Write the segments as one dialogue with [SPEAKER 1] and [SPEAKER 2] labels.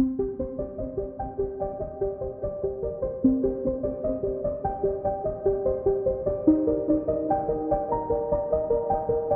[SPEAKER 1] Thank you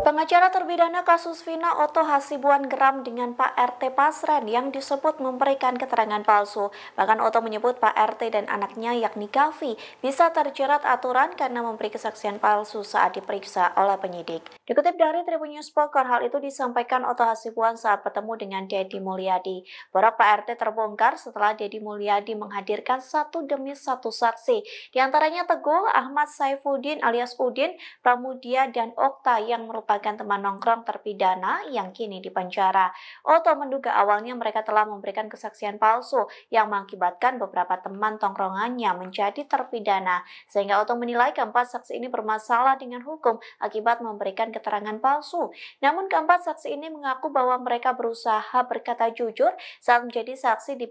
[SPEAKER 1] Pengacara terpidana kasus Vina Oto Hasibuan geram dengan Pak RT Pasren yang disebut memberikan keterangan palsu. Bahkan Oto menyebut Pak RT dan anaknya yakni Gavi bisa terjerat aturan karena memberi kesaksian palsu saat diperiksa oleh penyidik. Dikutip dari Tribun News Poker, hal itu disampaikan Oto Hasibuan saat bertemu dengan Dedi Mulyadi. Borak Pak RT terbongkar setelah Dedi Mulyadi menghadirkan satu demi satu saksi. Di antaranya Teguh, Ahmad Saifuddin alias Udin, Pramudia, dan Okta yang merupakan merupakan teman nongkrong terpidana yang kini dipenjara. Oto menduga awalnya mereka telah memberikan kesaksian palsu yang mengakibatkan beberapa teman tongkrongannya menjadi terpidana. Sehingga Oto menilai keempat saksi ini bermasalah dengan hukum akibat memberikan keterangan palsu. Namun keempat saksi ini mengaku bahwa mereka berusaha berkata jujur saat menjadi saksi di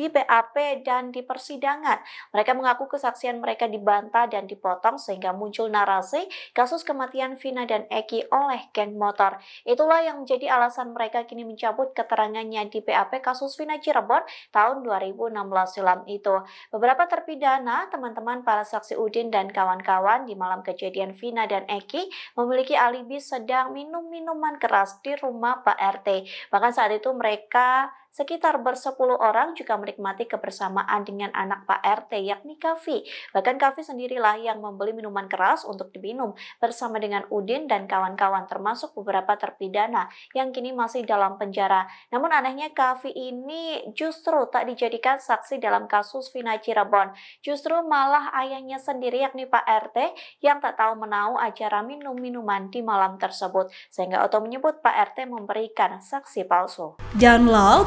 [SPEAKER 1] di BAP dan di persidangan. Mereka mengaku kesaksian mereka dibantah dan dipotong sehingga muncul narasi kasus kematian Vina dan Eki oleh geng motor. Itulah yang menjadi alasan mereka kini mencabut keterangannya di BAP kasus Vina Cirebon tahun 2016 silam itu. Beberapa terpidana, teman-teman para saksi Udin dan kawan-kawan di malam kejadian Vina dan Eki memiliki alibi sedang minum minuman keras di rumah Pak RT. Bahkan saat itu mereka sekitar bersepuluh orang juga menikmati kebersamaan dengan anak Pak RT yakni Kavi. Bahkan Kavi sendirilah yang membeli minuman keras untuk diminum bersama dengan Udin dan kawan-kawan termasuk beberapa terpidana yang kini masih dalam penjara. Namun anehnya Kavi ini justru tak dijadikan saksi dalam kasus Vina Cirebon. Justru malah ayahnya sendiri yakni Pak RT yang tak tahu menau acara minum-minuman di malam tersebut. Sehingga Oto menyebut Pak RT memberikan saksi palsu.
[SPEAKER 2] Download